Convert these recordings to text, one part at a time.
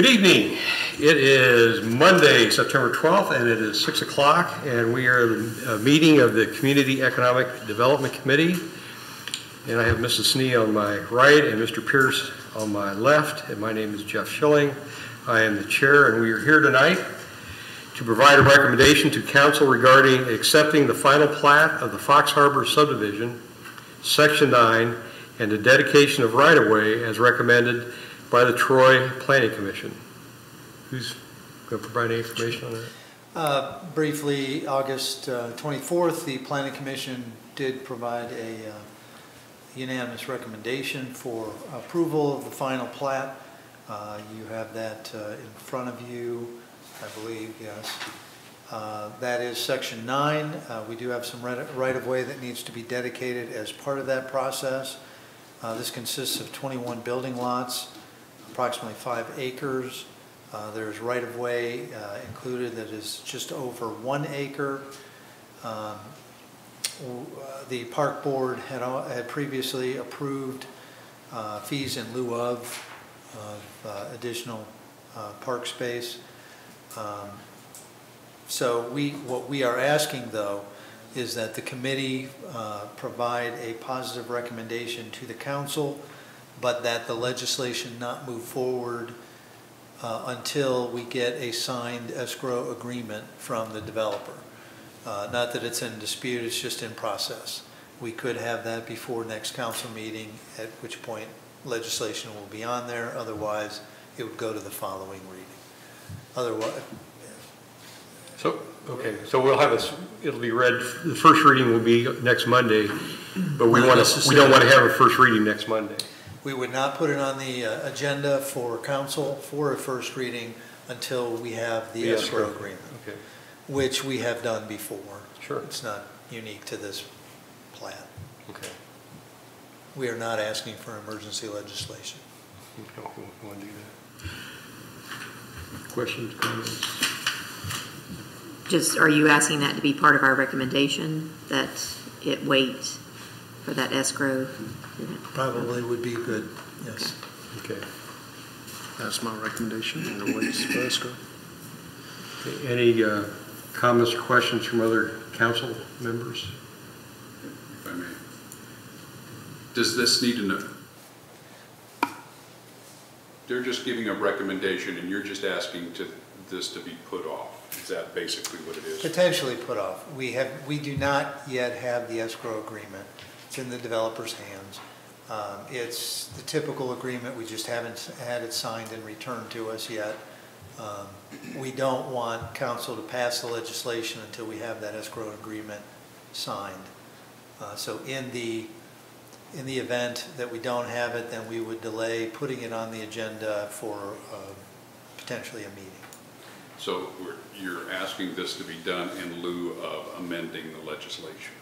Good evening. It is Monday, September 12th, and it is 6 o'clock, and we are a meeting of the Community Economic Development Committee. And I have Mrs. Snee on my right and Mr. Pierce on my left, and my name is Jeff Schilling. I am the chair, and we are here tonight to provide a recommendation to council regarding accepting the final plat of the Fox Harbor subdivision, Section 9, and the dedication of right-of-way as recommended by the Troy Planning Commission. Who's going to provide any information on that? Uh, Briefly, August uh, 24th, the Planning Commission did provide a uh, unanimous recommendation for approval of the final plat. Uh, You have that uh, in front of you, I believe, yes. Uh, That is Section 9. Uh, We do have some right- right-of-way that needs to be dedicated as part of that process. This consists of 21 building lots, approximately five acres. Uh, There's right-of-way uh, included that is just over one acre. Um, uh, The park board had had previously approved uh, fees in lieu of, of uh, additional uh, park space. Um, So we, what we are asking, though, is that the committee provide a positive recommendation to the council, but that the legislation not move forward uh, until we get a signed escrow agreement from the developer. Uh, Not that it's in dispute, it's just in process. We could have that before next council meeting, at which point legislation will be on there, otherwise it would go to the following reading. Otherwise, So, okay, so we'll have a, it'll be read, the first reading will be next Monday, but we want to, we don't want to have a first reading next Monday. We would not put it on the uh, agenda for council for a first reading until we have the The escrow escrow. agreement, Okay, which we have done before. Sure. It's not unique to this plan. okay. We are not asking for emergency legislation. We don't want to do that. Questions, comments? Just, are you asking that to be part of our recommendation, that it wait for that escrow? Probably would be good, yes. Okay. That's my recommendation, and it waits for escrow. Okay, Any uh, comments or questions from other council members? if I may. Does this need to know? They're just giving a recommendation and you're just asking to, this to be put off. Is that basically what it is? Potentially put off. We have, we do not yet have the escrow agreement. It's in the developer's hands. Um, It's the typical agreement, we just haven't had it signed and returned to us yet. Um, We don't want council to pass the legislation until we have that escrow agreement signed. Uh, So in the, in the event that we don't have it, then we would delay putting it on the agenda for uh, potentially a meeting. So you're asking this to be done in lieu of amending the legislation?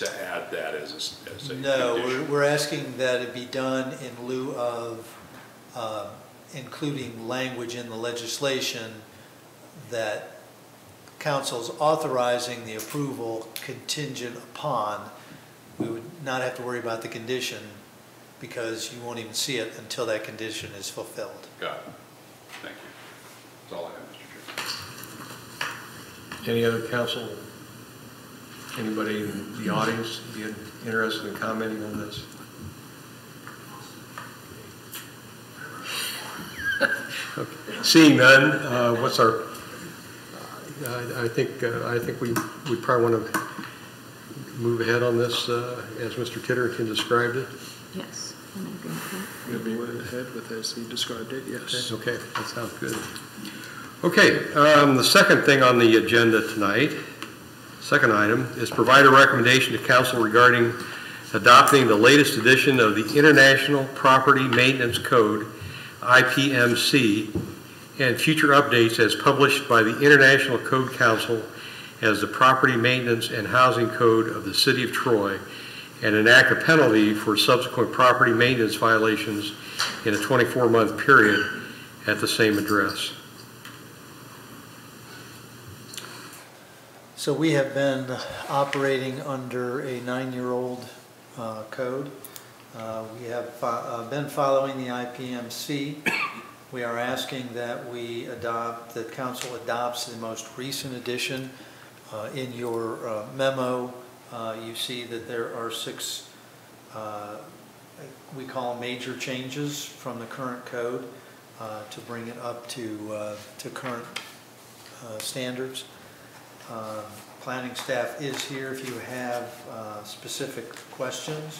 To add that as a, s- as a No, we're, condition? we're asking that it be done in lieu of uh, including language in the legislation that council's authorizing the approval contingent upon. We would not have to worry about the condition because you won't even see it until that condition is fulfilled. Got it. Thank you. That's all I have, Mr. Chairman. Any other council, anybody in the audience be interested in commenting on this? Okay. Seeing none, uh, what's our, I I think, uh, I think we, we probably want to move ahead on this uh, as Mr. Titterington described it. Yes. I'm in agreement with that. You'll be right ahead with as he described it, yes. Okay, that sounds good. Okay, um, the second thing on the agenda tonight, second item, is provide a recommendation to council regarding adopting the latest edition of the International Property Maintenance Code, IPMC, and future updates as published by the International Code Council as the Property Maintenance and Housing Code of the City of Troy, and enact a penalty for subsequent property maintenance violations in a 24-month period at the same address. So we have been operating under a nine-year-old uh, code. Uh, We have uh, been following the IPMC. We are asking that we adopt, that council adopts the most recent edition. Uh, In your uh, memo, uh, you see that there are six, we call major changes from the current code to bring it up to, to current standards. Um, Planning staff is here if you have uh, specific questions.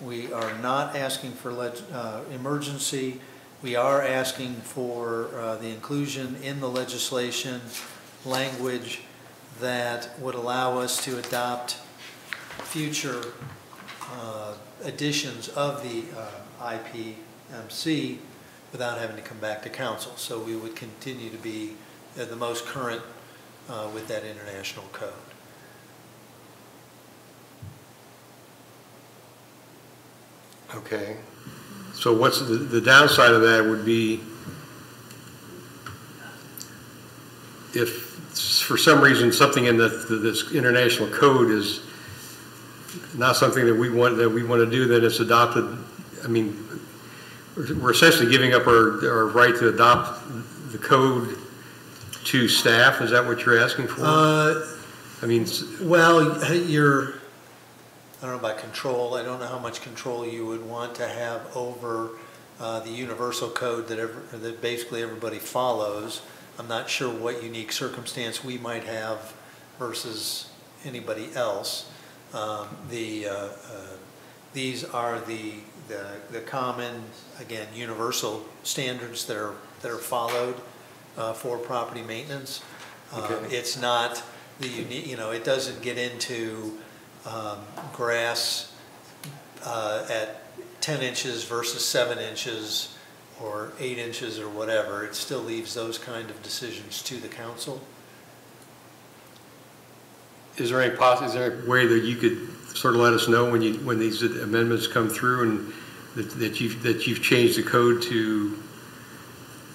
We are not asking for uh, emergency. We are asking for uh, the inclusion in the legislation language that would allow us to adopt future uh, editions of the uh, IPMC without having to come back to council. So we would continue to be the most current uh, with that international code. Okay. So what's, the the downside of that would be if for some reason something in the, this international code is not something that we want, that we want to do, then it's adopted, I mean, we're essentially giving up our, our right to adopt the code to staff, is that what you're asking for? Uh, I mean, Well, you're, I don't know about control, I don't know how much control you would want to have over uh, the universal code that ever, that basically everybody follows. I'm not sure what unique circumstance we might have versus anybody else. Um, The, uh, uh, these are the, the the common, again, universal standards that are, that are followed uh, for property maintenance. Um, Okay. It's not the unique, you know, it doesn't get into um, grass uh, at 10 inches versus seven inches or eight inches or whatever. It still leaves those kind of decisions to the council. is there any poss, is there a way that you could sort of let us know when you, when these amendments come through and that that you've, that you've changed the code to,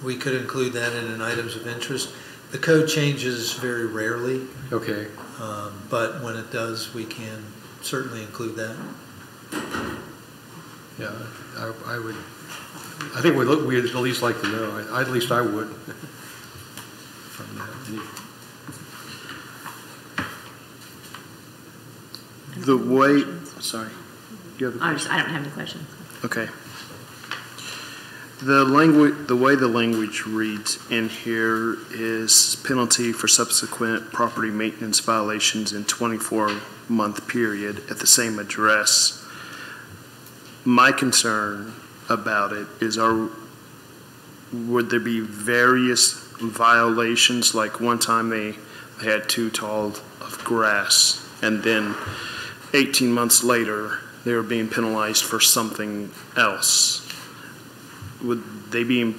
We could include that in an items of interest. The code changes very rarely, okay, um, but when it does, we can certainly include that. yeah, I, I would, I think we'd, look- we'd at least like to know, I- at least I would. From that. The way, sorry. You have a I just, I don't have any questions. Okay. The language, the way the language reads in here is penalty for subsequent property maintenance violations in 24-month period at the same address. My concern about it is are, would there be various violations? Like one time they, they had too tall of grass and then 18 months later, they were being penalized for something else. Would they be,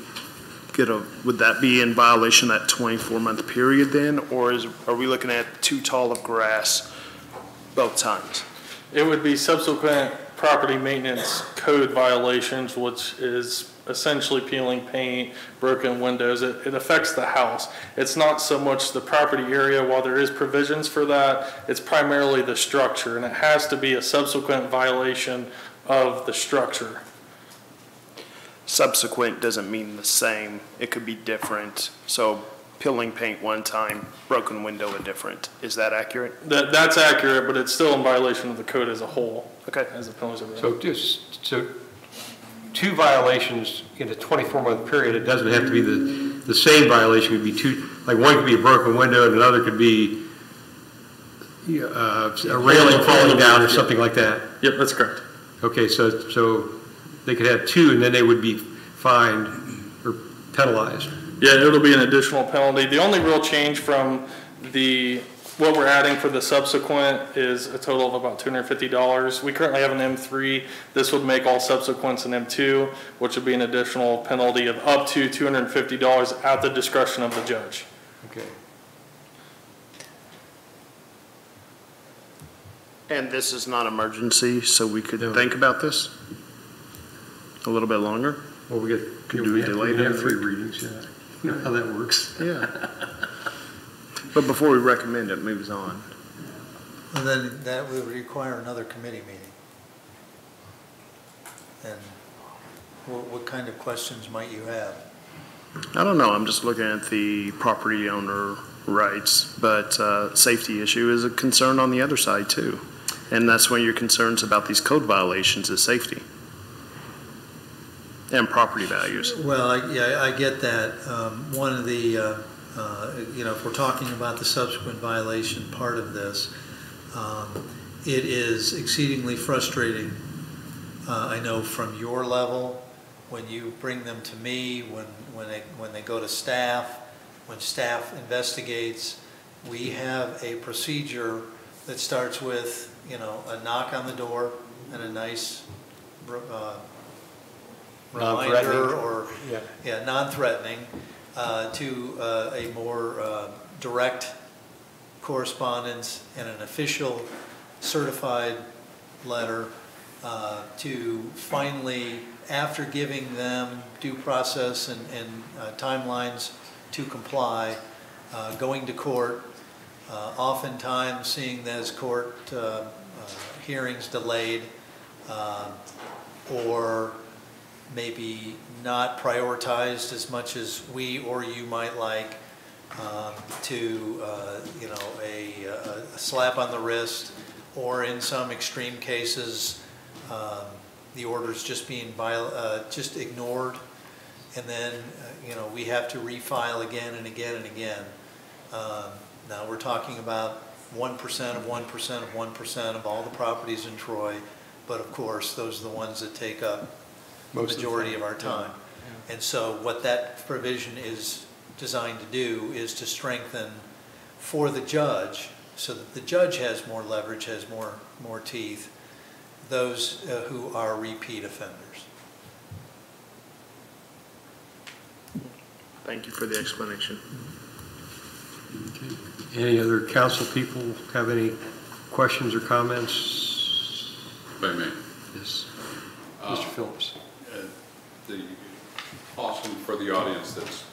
get a, would that be in violation that 24-month period then? Or is, are we looking at too tall of grass both times? It would be subsequent property maintenance code violations, which is essentially peeling paint, broken windows. It, it affects the house. It's not so much the property area, while there is provisions for that, it's primarily the structure, and it has to be a subsequent violation of the structure. Subsequent doesn't mean the same. It could be different. So peeling paint one time, broken window a different. Is that accurate? That, that's accurate, but it's still in violation of the code as a whole, Okay. as the penalties are. So just, so two violations in a 24-month period, it doesn't have to be the, the same violation, it could be two, like one could be a broken window and another could be uh, a railing falling down or something like that. Yep, that's correct. Okay, so, so they could have two and then they would be fined or penalized. Yeah, it'll be an additional penalty. The only real change from the, what we're adding for the subsequent is a total of about two hundred and fifty dollars. We currently have an M three. This would make all subsequents an M two, which would be an additional penalty of up to two hundred and fifty dollars at the discretion of the judge. Okay. And this is not emergency, so we could No. think about this a little bit longer? Well, we get, Could we we have delay we have a three readings, yeah. You know how that works. Yeah. But before we recommend it moves on. And then that would require another committee meeting. And what, what kind of questions might you have? I don't know, I'm just looking at the property owner rights, but uh, safety issue is a concern on the other side too. And that's one of your concerns about these code violations is safety and property values. Well, I- yeah, I get that. Um, One of the, uh, uh, you know, if we're talking about the subsequent violation part of this, um, it is exceedingly frustrating, uh, I know from your level, when you bring them to me, when, when they, when they go to staff, when staff investigates, we have a procedure that starts with, you know, a knock on the door and a nice uh, reminder or, Yeah. yeah, non-threatening, uh, to uh, a more uh, direct correspondence and an official certified letter uh, to finally, after giving them due process and and uh, timelines to comply, uh, going to court, uh, oftentimes seeing those court uh, uh, hearings delayed, uh, or maybe not prioritized as much as we or you might like, um, to, uh, you know, a a slap on the wrist, or in some extreme cases, um, the orders just being uh, just ignored, and then, uh, you know, we have to refile again and again and again. Um, Now, we're talking about 1% of 1% of 1% of all the properties in Troy, but of course, those are the ones that take up Most majority time, of our yeah, time. And so what that provision is designed to do is to strengthen for the judge, so that the judge has more leverage, has more, more teeth, those uh, who are repeat offenders. Thank you for the explanation. Any other council people have any questions or comments? If I may. Yes. Uh, Mr. Phillips. For the audience that's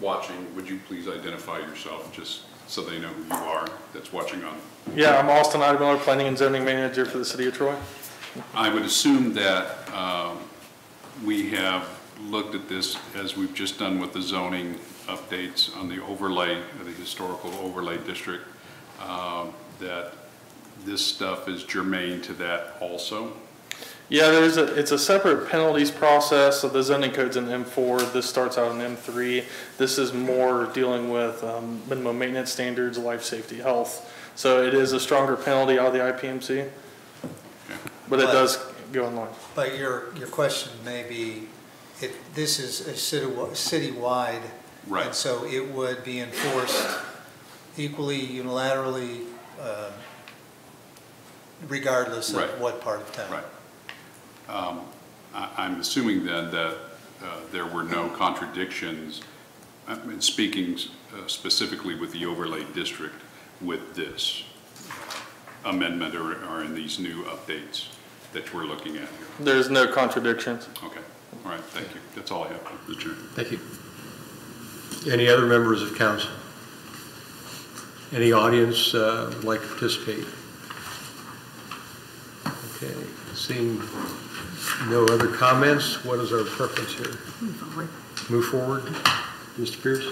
watching, would you please identify yourself, just so they know who you are, that's watching on? Yeah, I'm Austin Eidemiller, Planning and Zoning Manager for the City of Troy. I would assume that um, we have looked at this, as we've just done with the zoning updates on the overlay, the historical overlay district, um, that this stuff is germane to that also? Yeah, there's a, it's a separate penalties process, so the zoning code's in M4, this starts out in M3. This is more dealing with um, minimum maintenance standards, life safety, health. So it is a stronger penalty out of the IPMC, Okay. but it But- does go in line. But your, your question may be, if this is a city- citywide. Right. And so it would be enforced equally unilaterally, um, regardless Right. of what part of town. Right. Um, I- I'm assuming then that uh, there were no contradictions, I mean, speaking uh, specifically with the overlay district with this amendment or or in these new updates that we're looking at here. There's no contradictions. Okay, all right, thank you. That's all I have, Mr. Chair. Thank you. Any other members of council? Any audience uh, would like to participate? Okay, seeing no other comments, what is our preference here? Move forward. Move forward? Mr. Pierce?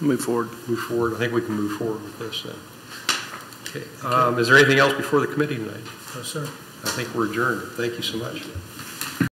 Move forward. Move forward, I think we can move forward with this then. Okay, um, is there anything else before the committee tonight? No, sir. I think we're adjourned. Thank you so much.